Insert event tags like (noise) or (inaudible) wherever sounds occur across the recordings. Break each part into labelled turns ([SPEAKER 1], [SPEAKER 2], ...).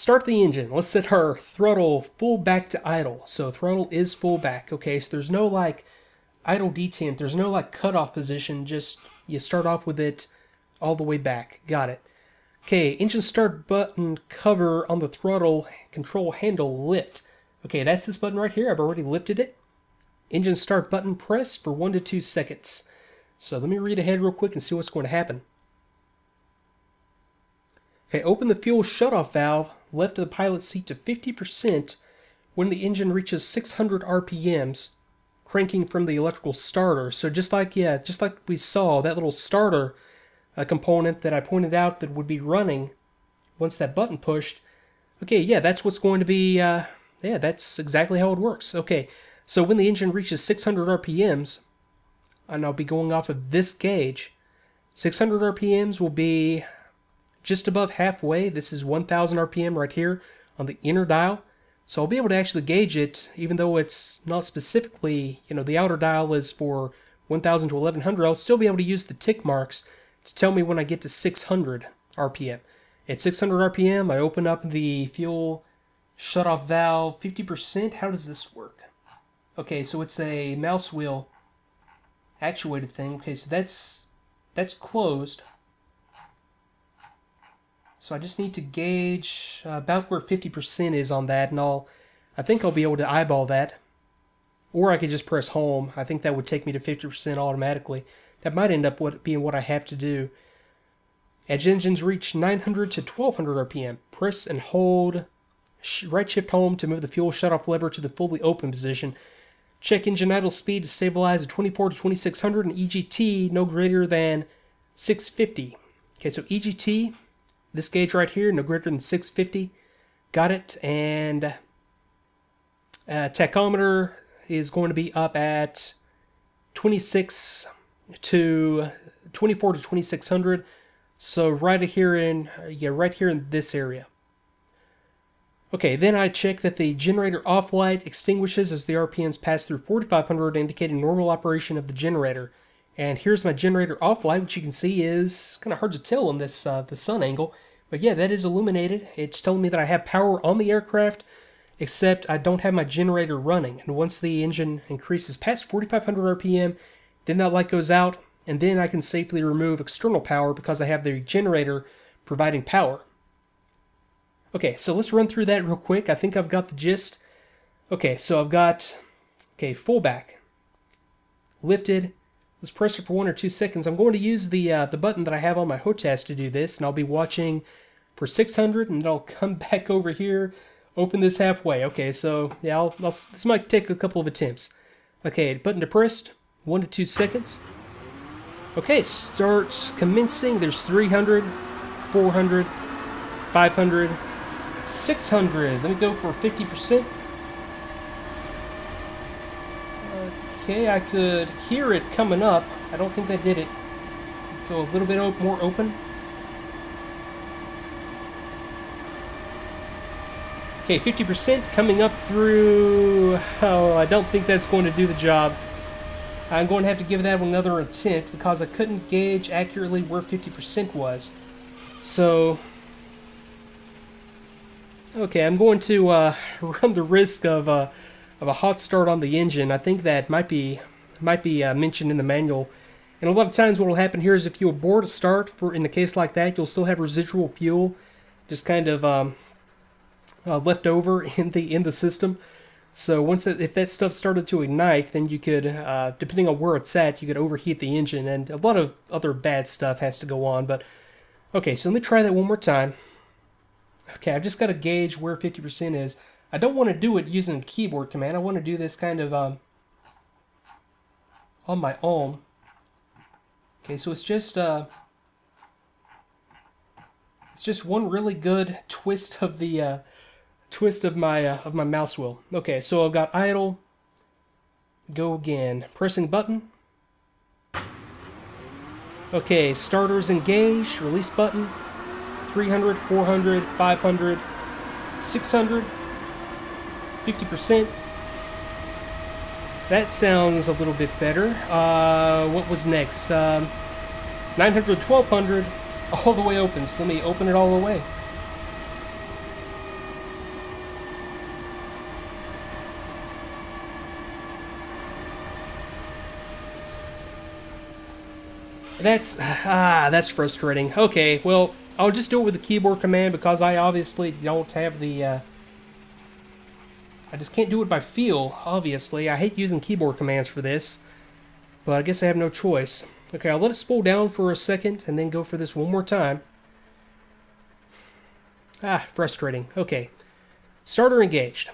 [SPEAKER 1] start the engine. Let's set our throttle full back to idle. So throttle is full back. Okay, so there's no like idle detent. There's no like cutoff position. Just you start off with it all the way back. Got it. Okay, engine start button cover on the throttle control handle lift. Okay, that's this button right here. I've already lifted it. Engine start button press for one to two seconds. So let me read ahead real quick and see what's going to happen. Okay, open the fuel shutoff valve left the pilot seat to 50% when the engine reaches 600 RPMs, cranking from the electrical starter. So just like, yeah, just like we saw, that little starter uh, component that I pointed out that would be running once that button pushed. Okay, yeah, that's what's going to be, uh, yeah, that's exactly how it works. Okay, so when the engine reaches 600 RPMs, and I'll be going off of this gauge, 600 RPMs will be just above halfway. This is 1000 RPM right here on the inner dial. So I'll be able to actually gauge it, even though it's not specifically, you know, the outer dial is for 1000 to 1100. I'll still be able to use the tick marks to tell me when I get to 600 RPM. At 600 RPM, I open up the fuel shutoff valve 50%. How does this work? Okay, so it's a mouse wheel actuated thing. Okay, so that's that's closed. So I just need to gauge uh, about where 50% is on that, and I'll, I think I'll be able to eyeball that. Or I could just press home. I think that would take me to 50% automatically. That might end up what, being what I have to do. As engines reach 900 to 1200 RPM, press and hold right shift home to move the fuel shutoff lever to the fully open position. Check engine idle speed to stabilize at 24 to 2600 and EGT no greater than 650. Okay, so EGT this gauge right here, no greater than 650. Got it. And uh, tachometer is going to be up at 26 to 24 to 2600. So right here in, yeah, right here in this area. Okay, then I check that the generator off light extinguishes as the RPMs pass through 4500, indicating normal operation of the generator. And here's my generator off light, which you can see is kind of hard to tell in this uh, the sun angle. But yeah, that is illuminated. It's telling me that I have power on the aircraft, except I don't have my generator running. And once the engine increases past 4,500 RPM, then that light goes out, and then I can safely remove external power because I have the generator providing power. Okay, so let's run through that real quick. I think I've got the gist. Okay, so I've got, okay, full back, lifted, Let's press it for one or two seconds. I'm going to use the uh, the button that I have on my HOTAS to do this, and I'll be watching for 600, and then I'll (laughs) come back over here, open this halfway. Okay, so yeah, I'll, I'll, this might take a couple of attempts. Okay, button depressed, one to two seconds. Okay, starts commencing. There's 300, 400, 500, 600. Let me go for 50%. Okay, I could hear it coming up. I don't think that did it. Go a little bit op more open. Okay, 50% coming up through... Oh, I don't think that's going to do the job. I'm going to have to give that another attempt because I couldn't gauge accurately where 50% was. So... Okay, I'm going to uh, (laughs) run the risk of... Uh, of a hot start on the engine. I think that might be might be uh, mentioned in the manual. And a lot of times what will happen here is if you abort a start, for in a case like that, you'll still have residual fuel just kind of um, uh, left over (laughs) in the in the system. So once that, if that stuff started to ignite, then you could, uh, depending on where it's at, you could overheat the engine, and a lot of other bad stuff has to go on. But okay, so let me try that one more time. Okay, I've just got to gauge where 50% is. I don't want to do it using a keyboard command. I want to do this kind of um, on my own. Okay, so it's just uh, it's just one really good twist of the uh, twist of my uh, of my mouse wheel. Okay, so I've got idle. Go again. Pressing button. Okay, starters engage. Release button. 300, 400, 500, 600. 50%. That sounds a little bit better. Uh, what was next? Um, 900, 1200, all the way open. So let me open it all the way. That's, (sighs) ah, that's frustrating. Okay, well, I'll just do it with the keyboard command because I obviously don't have the, uh, I just can't do it by feel, obviously. I hate using keyboard commands for this, but I guess I have no choice. Okay, I'll let it spool down for a second and then go for this one more time. Ah, frustrating. Okay. Starter engaged.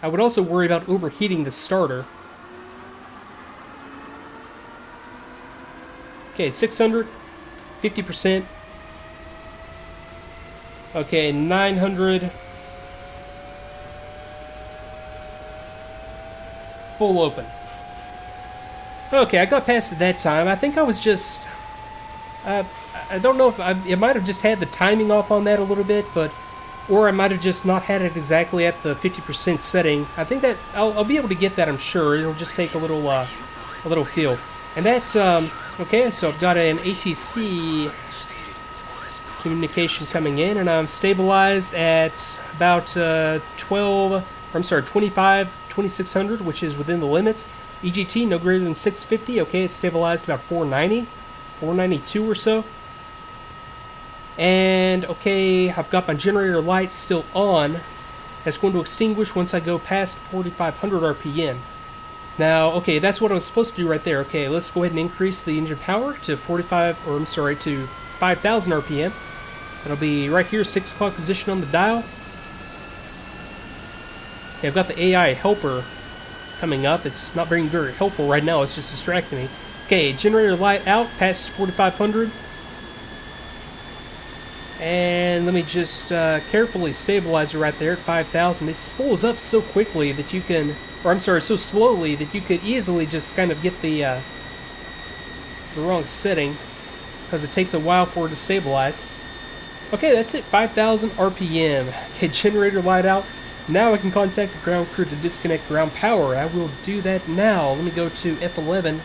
[SPEAKER 1] I would also worry about overheating the starter. Okay, 600, 50%. Okay, 900. Full open. Okay, I got past it that time. I think I was just... Uh, I don't know if I, it might have just had the timing off on that a little bit, but or I might have just not had it exactly at the 50% setting. I think that I'll, I'll, be able to get that. I'm sure it'll just take a little uh, a little feel. And that um, okay. So I've got an ATC communication coming in, and I'm stabilized at about uh, 12. I'm sorry, 25, 2600, which is within the limits. EGT no greater than 650. Okay, it's stabilized about 490, 492 or so. And okay, I've got my generator light still on. That's going to extinguish once I go past 4500 RPM. Now, okay, that's what I was supposed to do right there. Okay, let's go ahead and increase the engine power to 45, or I'm sorry, to 5000 RPM. That'll be right here, 6 o'clock position on the dial. Okay, I've got the AI helper coming up. It's not being very helpful right now, it's just distracting me. Okay, generator light out past 4500. And let me just uh, carefully stabilize it right there at 5,000. It spools up so quickly that you can, or I'm sorry, so slowly that you could easily just kind of get the, uh, the wrong setting because it takes a while for it to stabilize. Okay, that's it, 5,000 RPM. (laughs) Okay, generator light out. Now I can contact the ground crew to disconnect ground power. I will do that now. Let me go to F11,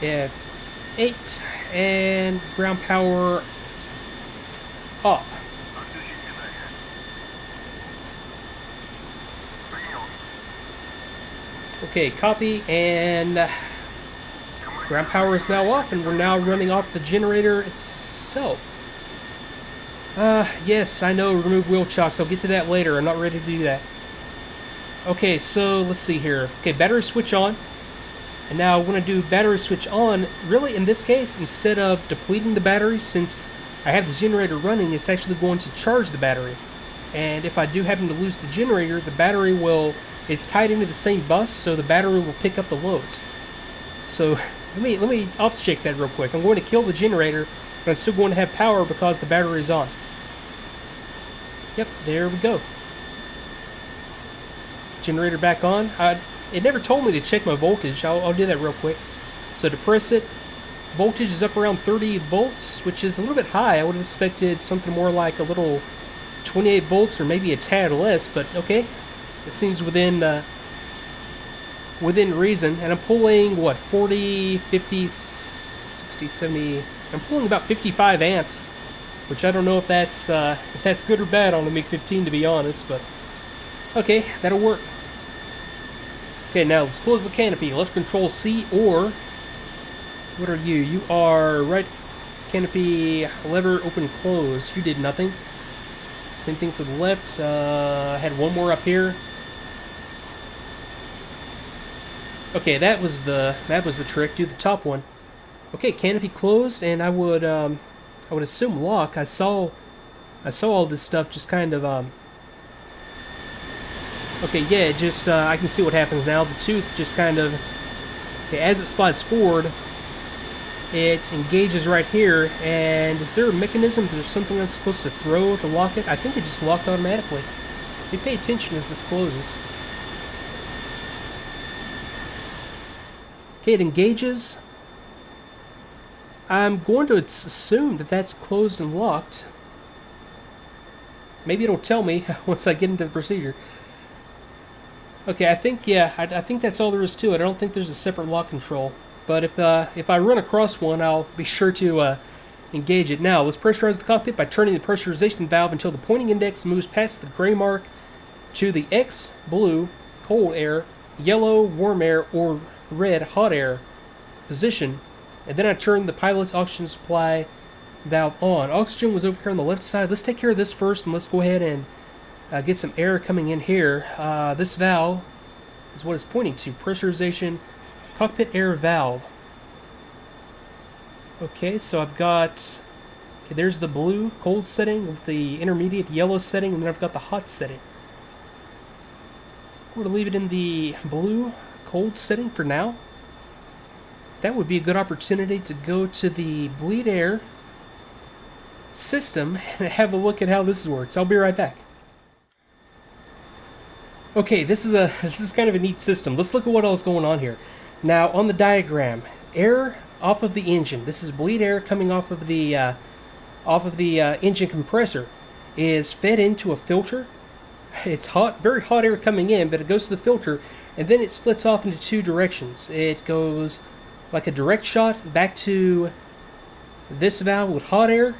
[SPEAKER 1] F8, and ground power up. Okay, copy, and uh, ground power is now off, and we're now running off the generator itself. Uh, yes, I know, remove wheel chocks. I'll get to that later. I'm not ready to do that. Okay, so let's see here. Okay, battery switch on. And now I want to do battery switch on. Really, in this case, instead of depleting the battery, since I have the generator running, it's actually going to charge the battery. And if I do happen to lose the generator, the battery will, it's tied into the same bus, so the battery will pick up the loads. So let me, let me ops check that real quick. I'm going to kill the generator, but I'm still going to have power because the battery is on. Yep, there we go. Generator back on. I, it never told me to check my voltage. I'll, I'll do that real quick. So to press it, voltage is up around 30 volts, which is a little bit high. I would have expected something more like a little 28 volts or maybe a tad less, but okay. It seems within uh, within reason. And I'm pulling, what, 40, 50, 60, 70... I'm pulling about 55 amps, which I don't know if that's uh, if that's good or bad on the MiG-15, to be honest, but okay, that'll work. Okay, now let's close the canopy. Left control C or what are you? You are right canopy lever open close. You did nothing. Same thing for the left. Uh, I had one more up here. Okay, that was the that was the trick. Do the top one. Okay, canopy closed, and I would um, I would assume lock. I saw I saw all this stuff just kind of um. Okay, yeah, just uh, I can see what happens now. The tooth just kind of okay, as it slides forward, it engages right here, and is there a mechanism, there's something I'm supposed to throw to lock it? I think it just locked automatically. You pay attention as this closes. Okay, it engages. I'm going to assume that that's closed and locked. Maybe it'll tell me (laughs) once I get into the procedure. Okay, I think, yeah, I, I think that's all there is to it. I don't think there's a separate lock control. But if, uh, if I run across one, I'll be sure to uh, engage it. Now, let's pressurize the cockpit by turning the pressurization valve until the pointing index moves past the gray mark to the X, blue, cold air, yellow, warm air, or red, hot air. position, and then I turned the pilot's oxygen supply valve on. Oxygen was over here on the left side. Let's take care of this first, and let's go ahead and uh, get some air coming in here. Uh, this valve is what it's pointing to. Pressurization cockpit air valve. Okay, so I've got... Okay, there's the blue cold setting with the intermediate yellow setting, and then I've got the hot setting. We're going to leave it in the blue cold setting for now. That would be a good opportunity to go to the bleed air system and (laughs) have a look at how this works. I'll be right back. Okay, this is a (laughs) this is kind of a neat system. Let's look at what else is going on here. Now on the diagram, air off of the engine. This is bleed air coming off of the uh, off of the uh, engine compressor is fed into a filter. (laughs) It's hot, very hot air coming in, but it goes to the filter, and then it splits off into two directions. It goes like a direct shot back to this valve with hot air,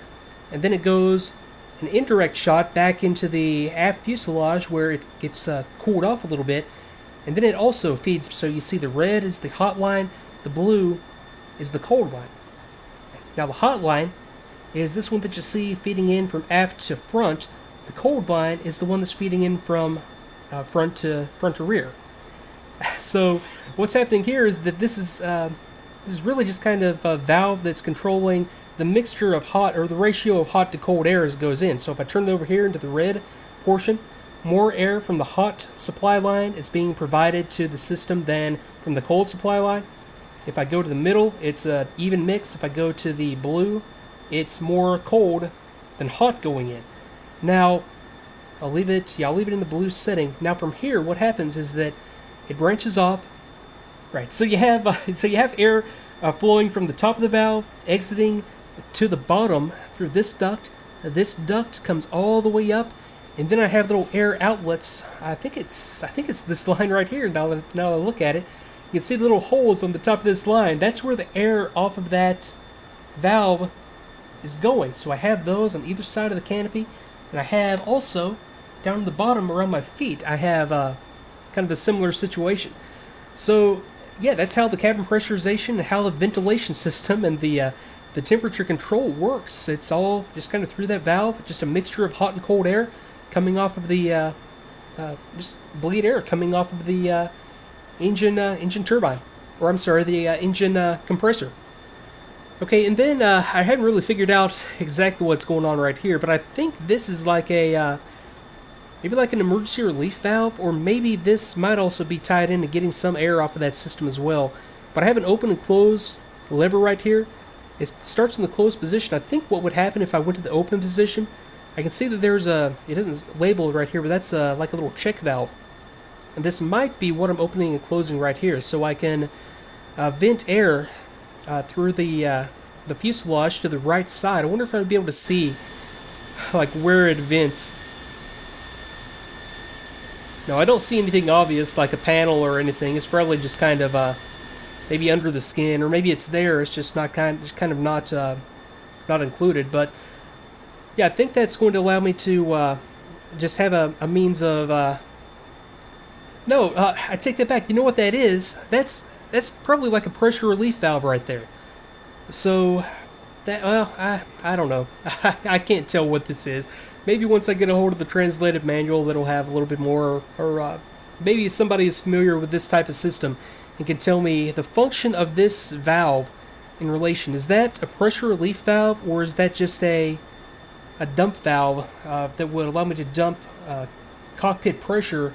[SPEAKER 1] and then it goes an indirect shot back into the aft fuselage where it gets uh, cooled off a little bit, and then it also feeds. So you see the red is the hot line, the blue is the cold line. Now the hot line is this one that you see feeding in from aft to front. The cold line is the one that's feeding in from uh, front to front to rear. (laughs) So what's happening here is that this is uh, this is really just kind of a valve that's controlling the mixture of hot or the ratio of hot to cold air as goes in. So if I turn it over here into the red portion, more air from the hot supply line is being provided to the system than from the cold supply line. If I go to the middle, it's an even mix. If I go to the blue, it's more cold than hot going in. Now, I'll leave it, yeah, I'll leave it in the blue setting. Now from here, what happens is that it branches off. Right, so you have, uh, (laughs) so you have air uh, flowing from the top of the valve, exiting to the bottom through this duct. This duct comes all the way up, and then I have little air outlets. I think it's, I think it's this (laughs) line right here. Now that now that I look at it, you can see the little holes on the top of this line. That's where the air off of that valve is going. So I have those on either side of the canopy. And I have also, down at the bottom around my feet, I have uh, kind of a similar situation. So, yeah, that's how the cabin pressurization how the ventilation (laughs) system and the uh, the temperature control works. It's all just kind of through that valve, just a mixture of hot and cold air coming off of the, uh, uh, just bleed air coming off of the uh, engine uh, engine turbine, or I'm sorry, the uh, engine compressor. Okay, and then I hadn't really figured out (laughs) exactly what's going on right here, but I think this is like a maybe like an emergency relief valve, or maybe this might also be tied into getting some air off of that system as well. But I have an open and close lever right here. It starts in the closed position. I think what would happen if I went to the open position, I can see that there's a, it isn't labeled right here, but that's a, like a little check valve. And this might be what I'm opening and closing right here, so I can uh, vent air uh, through the uh, the fuselage to the right side. I wonder if I'd be able to see like where it vents. No, I don't see anything obvious like a panel or anything. It's probably just kind of uh, maybe under the skin, or maybe it's there. It's just not kind, just kind of not uh, not included. But yeah, I think that's going to allow me to uh, just have a, a means of uh, no, uh, I take that back. You know what that is? That's that's probably like a pressure relief valve right there. So that well, I I don't know. (laughs) I, can't tell what this is. Maybe once I get a hold of the translated manual, that'll have a little bit more, or uh, maybe somebody is familiar with this type of system and can tell me the function of this valve in relation. Is that a pressure relief valve, or is that just a a dump valve uh, that would allow me to dump uh, cockpit pressure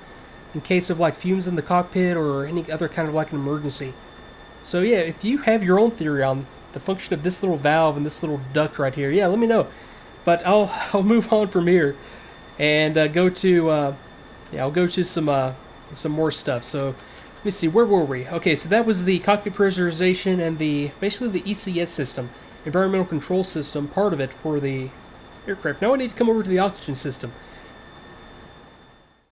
[SPEAKER 1] in case of like fumes in the cockpit or any other kind of like an emergency. So yeah, if you have your own theory on the function of this little valve and this little duct right here, yeah, let me know. But I'll (laughs) I'll move on from here and uh, go to uh, yeah I'll go to some uh, some more stuff. So let me see where were we? Okay, so that was the cockpit pressurization and the basically the ECS system, environmental control system, part of it for the aircraft. Now I need to come over to the oxygen system.